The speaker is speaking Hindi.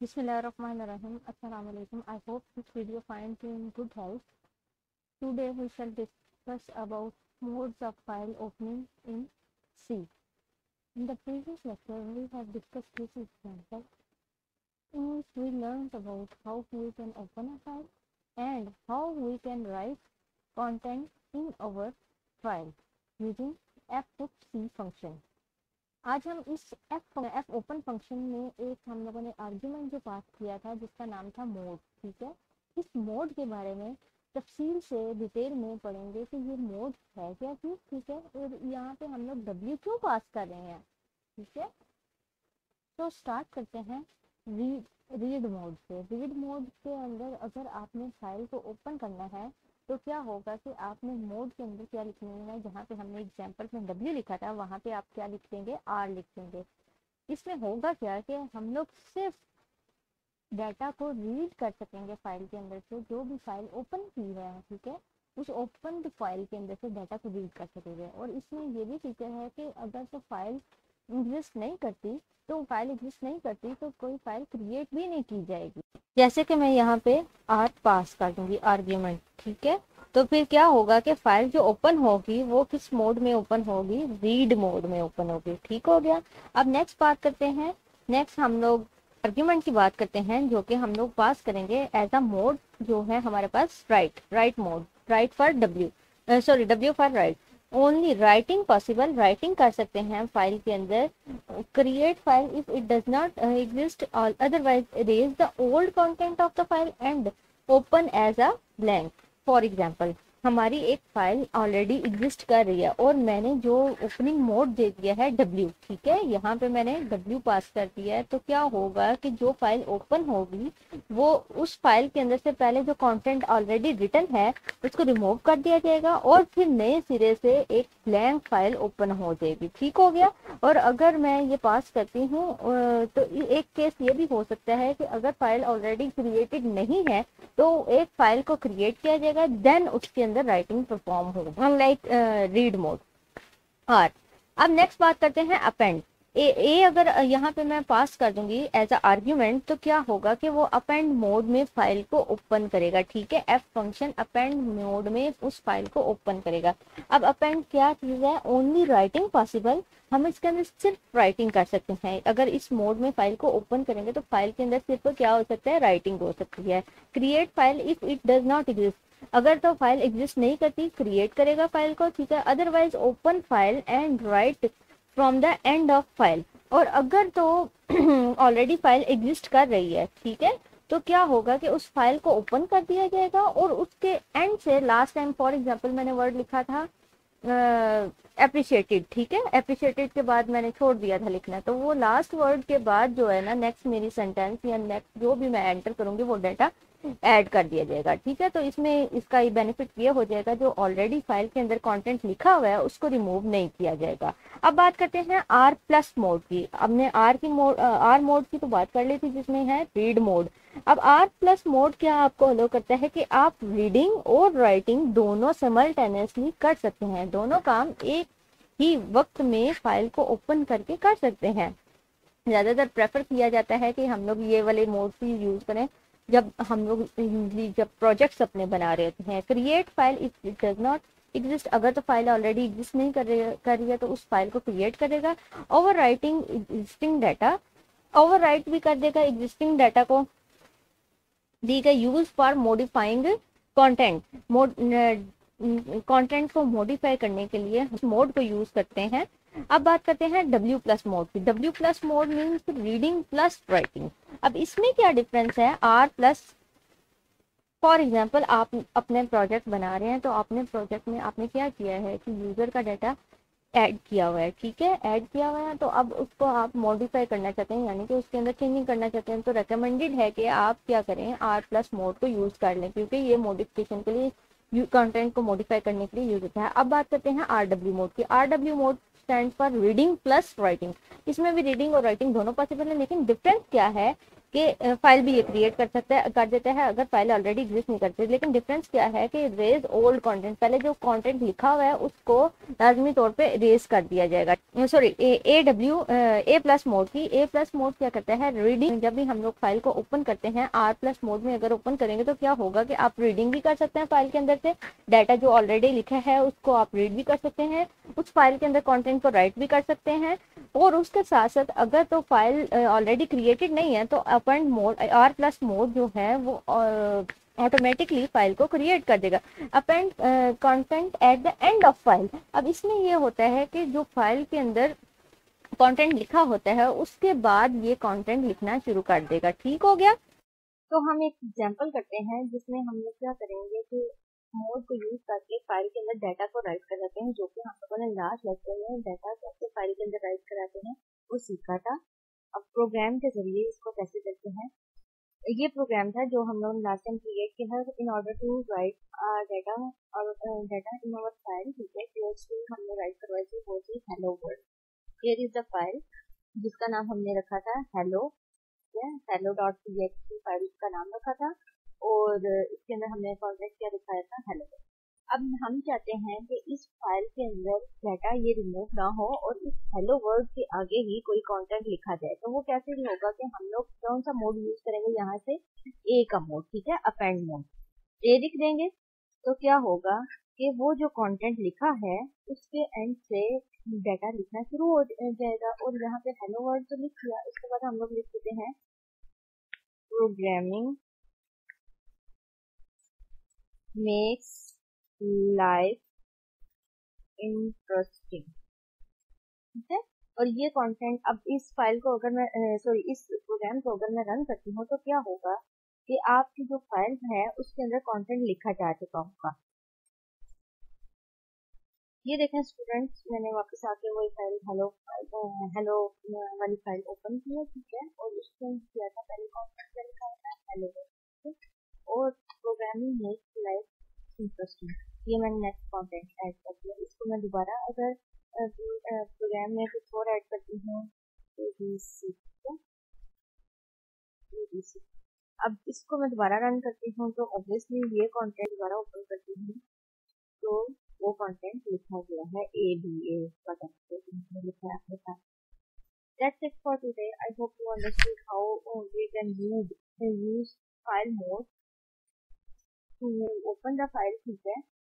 Bismillahirrahmanirrahim. Assalamu alaikum. I hope this video finds you in good health. Today we shall discuss about modes of file opening in C. In the previous lecture we have discussed this example in which we learned about how we can open a file and how we can write content in our file using f to c function. आज हम इस एफ़ एफ़ ओपन फ़ंक्शन में एक हम लोगों ने आर्ग्यूमेंट जो पास किया था, जिसका नाम था मोड ठीक है? इस मोड के बारे में तफसील से डिटेल में पढ़ेंगे कि ये मोड है क्या चीज़, ठीक है? और यहाँ पे हम लोग डब्ल्यू क्यों पास कर रहे हैं, ठीक है? तो स्टार्ट करते हैं रीड रीड मोड से। रीड मोड के अंदर अगर आपने फ़ाइल को ओपन करना है तो क्या होगा कि आपने मोड के अंदर क्या लिखना है? जहाँ पे हमने एग्ज़ाम्पल में डब्ल्यू लिखा था, वहाँ पे आप क्या लिख देंगे? आर लिख देंगे। इसमें होगा क्या कि हम लोग सिर्फ़ डाटा को रीड कर सकेंगे फ़ाइल के अंदर से, जो भी फ़ाइल ओपन की है, ठीक है? उस ओपन फ़ाइल के अंदर से डाटा को रीड कर सकेंगे। और इसमें ये भी फीचर है कि अगर तो फ़ाइल एग्जिस्ट नहीं करती तो फ़ाइल एग्जिस्ट नहीं करती तो कोई फ़ाइल क्रिएट भी नहीं की जाएगी। जैसे कि मैं यहाँ पे आर पास कर दूँगी आर्ग्यूमेंट ठीक है? तो फिर क्या होगा कि फ़ाइल जो ओपन होगी, वो किस मोड में ओपन होगी? रीड मोड में ओपन होगी, ठीक हो गया? अब नेक्स्ट बात करते हैं। नेक्स्ट हम लोग आर्ग्यूमेंट की बात करते हैं, जो कि हम लोग पास करेंगे एज अ मोड जो है हमारे पास write write mode write for W sorry W for write only writing possible writing कर सकते हैं फ़ाइल के अंदर। Create file if it does not exist all otherwise erase the old content of the file and open as a blank for example हमारी एक फ़ाइल ऑलरेडी एग्जिस्ट कर रही है और मैंने जो ओपनिंग मोड दे दिया है डब्ल्यू ठीक है? यहाँ पे मैंने डब्ल्यू पास कर दिया है तो क्या होगा कि जो फ़ाइल ओपन होगी, वो उस फ़ाइल के अंदर से पहले जो कंटेंट ऑलरेडी रिटर्न है, उसको रिमूव कर दिया जाएगा और फिर नए सिरे से एक ब्लैंक फ़ाइल ओपन हो जाएगी, ठीक हो गया? और अगर मैं ये पास करती हूँ तो एक केस ये भी हो सकता है कि अगर फ़ाइल ऑलरेडी क्रिएटेड नहीं है तो एक फ़ाइल को क्रिएट किया जाएगा देन उसके अंदर राइटिंग परफॉर्म होगा अनलाइक रीड मोड और अब नेक्स्ट बात करते हैं अपेंड ए ए अगर यहाँ पे मैं पास कर दूँगी एज अ आर्ग्यूमेंट तो क्या होगा कि वो अपेंड मोड में फ़ाइल को ओपन करेगा, ठीक है? एफ़ फ़ंक्शन अपेंड मोड में उस फ़ाइल को ओपन करेगा. अब अपेंड क्या चीज़ है? ओनली राइटिंग पॉसिबल हम इसके अंदर सिर्फ़ राइटिंग कर सकते हैं. अगर इस मोड में फ़ाइल को ओपन करेंगे तो फ़ाइल के अंदर सिर्फ़ क्या हो सकता है? राइटिंग हो सकती है. Create file if it does not exist अगर तो फ़ाइल एग्जिस्ट नहीं करती क्रिएट करेगा फ़ाइल को, ठीक है? Otherwise open file and write from the end of file और अगर तो ऑलरेडी फ़ाइल एग्जिस्ट कर रही है, ठीक है? तो क्या होगा कि उस फ़ाइल को ओपन कर दिया जाएगा और उसके एंड से लास्ट टाइम फॉर एग्जांपल मैंने वर्ड लिखा था अप्रिशिएटेड ठीक है? अप्रिशिएटेड के बाद मैंने छोड़ दिया था लिखना। तो वो लास्ट वर्ड के बाद जो है ना नेक्स्ट मेरी सेंटेंस या नेक्स्ट जो भी मैं एंटर करूँगी, वो डाटा ऐड कर दिया जाएगा, ठीक है? तो इसमें इसका बेनिफिट ये हो जाएगा, जो ऑलरेडी फ़ाइल के अंदर कंटेंट लिखा हुआ है, उसको रिमूव नहीं किया जाएगा। अब बात करते हैं आर प्लस मोड की। हमने आर की मोड आर मोड की तो बात कर ली थी, जिसमें है रीड मोड अब आर प्लस मोड क्या आपको अलो करता है कि आप रीडिंग और राइटिंग दोनों समल्टेनियसली कर सकते हैं। दोनों काम एक ही वक्त में फ़ाइल को ओपन करके कर सकते हैं। ज़्यादातर प्रेफर किया जाता है कि हम लोग ये वाले मोड यूज़ करें। जब हम लोग जब प्रोजेक्ट्स अपने बना रहे होते हैं create file if it does not exist अगर तो फ़ाइल ऑलरेडी एग्जिस्ट नहीं कर रही कर रही है तो उस फ़ाइल को क्रिएट करेगा। Overwriting existing data overwrite भी कर देगा एग्जिस्टिंग डाटा को दी गई use for modifying content mode content को मॉडिफाई करने के लिए मोड को यूज़ करते हैं। अब बात करते हैं W प्लस मोड की। W plus mode means reading plus writing अब इसमें क्या डिफरेंस है? R प्लस फॉर एग्ज़ाम्पल आप अपने प्रोजेक्ट बना रहे हैं तो अपने प्रोजेक्ट में आपने क्या किया है कि यूज़र का डाटा ऐड किया हुआ है, ठीक है? ऐड किया हुआ है तो अब उसको आप मॉडिफाई करना चाहते हैं, यानी कि उसके अंदर चेंजिंग करना चाहते हैं तो रिकमेंडेड है कि आप क्या करें आर प्लस मोड को यूज़ कर लें, क्योंकि ये मॉडिफिकेशन के लिए कंटेंट को मॉडिफाई करने के लिए यूज़ होता है। अब बात करते हैं आर डब्ल्यू मोड की। R W mode stand for reading plus writing इसमें भी रीडिंग और राइटिंग दोनों पॉसिबल है, लेकिन डिफरेंस क्या है? कि फ़ाइल भी ये क्रिएट कर सकता है, कर देता है अगर फ़ाइल ऑलरेडी एग्जिस्ट नहीं करती। लेकिन डिफरेंस क्या है कि रेज ओल्ड कंटेंट पहले जो कंटेंट लिखा हुआ है, उसको लाजमी तौर पे रेज कर दिया जाएगा। Sorry A W A plus mode की ए प्लस मोड क्या करता है? रीडिंग जब भी हम लोग फ़ाइल को ओपन करते हैं आर प्लस मोड में अगर ओपन करेंगे तो क्या होगा कि आप रीडिंग भी कर सकते हैं फ़ाइल के अंदर से डाटा जो ऑलरेडी लिखा है, उसको आप रीड भी कर सकते हैं, उस फ़ाइल के अंदर कॉन्टेंट को राइट भी कर सकते हैं, और उसके साथ साथ अगर तो फ़ाइल ऑलरेडी क्रिएटेड नहीं है तो append mode R plus mode जो है वो ऑटोमेटिकली फ़ाइल को क्रिएट कर देगा। Append content at the end of file अब इसमें ये होता है कि जो फ़ाइल के अंदर कंटेंट लिखा होता है, उसके बाद ये कंटेंट लिखना शुरू कर देगा। ठीक हो गया? तो हम एक एग्जांपल करते हैं, जिसमें हम लोग क्या करेंगे कि मोड को यूज़ करके फ़ाइल के अंदर डाटा को राइट कर जाते हैं, जो कि हम लोगों ने लास्ट लेक्चर में डाटा कैसे फ़ाइल के अंदर राइट कराते हैं, वो सीखा था। अब प्रोग्राम के ज़रिए इसको कैसे करते हैं? ये प्रोग्राम था जो हम लोग लास्ट टाइम क्रिएट किया है in order to write data और डाटा इन आवर फ़ाइल ठीक है? जो स्ट्रिंग हमने राइट करवाई थी वो थी hello world here is the file जिसका नाम हमने रखा था hello hello dot P file का नाम रखा था और इसके अंदर हमने कॉन्टेक्ट क्या दिखाया था हेलो अब हम चाहते हैं कि इस फ़ाइल के अंदर डाटा ये रिमूव ना हो और इस हेलो वर्ड के आगे ही कोई कंटेंट लिखा जाए। तो वो कैसे होगा कि हम लोग कौन सा मोड यूज़ करेंगे? यहाँ से ए का मोड ठीक है? अपेंड मोड ए लिख देंगे तो क्या होगा कि वो जो कंटेंट लिखा है, उसके एंड से डाटा लिखना शुरू हो जाएगा और यहाँ पे हेलो वर्ड तो लिख दिया। उसके बाद हम लोग लिख देते हैं प्रोग्रामिंग मेक्स लाइफ इंटरेस्टिंग। ठीक है? और ये कंटेंट अब इस फ़ाइल को अगर मैं सॉरी इस प्रोग्राम को अगर मैं रन करती हूँ तो क्या होगा कि आपकी जो फ़ाइल है, उसके अंदर कंटेंट लिखा जा चुका होगा। ये देखें स्टूडेंट्स मैंने वापस आके वही फ़ाइल हेलो हेलो वाली फ़ाइल ओपन की है, ठीक है? और उसके किया था पहले कंटेंट लिखा था हेलो और प्रोग्रामिंग मेक लाइफ इंटरेस्टिंग ये मैंने नेक्स्ट कॉन्टेंट ऐड कर दिया। इसको मैं दोबारा अगर प्रोग्राम में कुछ और ऐड करती हूँ अब इसको मैं दोबारा रन करती हूँ तो ऑब्वियसली ये कंटेंट दोबारा ओपन करती हूँ तो वो कंटेंट लिखा गया है ए डी ए बटन लिखा है आपके पास That's it for today. I hope you understood how we can use, use file mode to open the file ठीक है?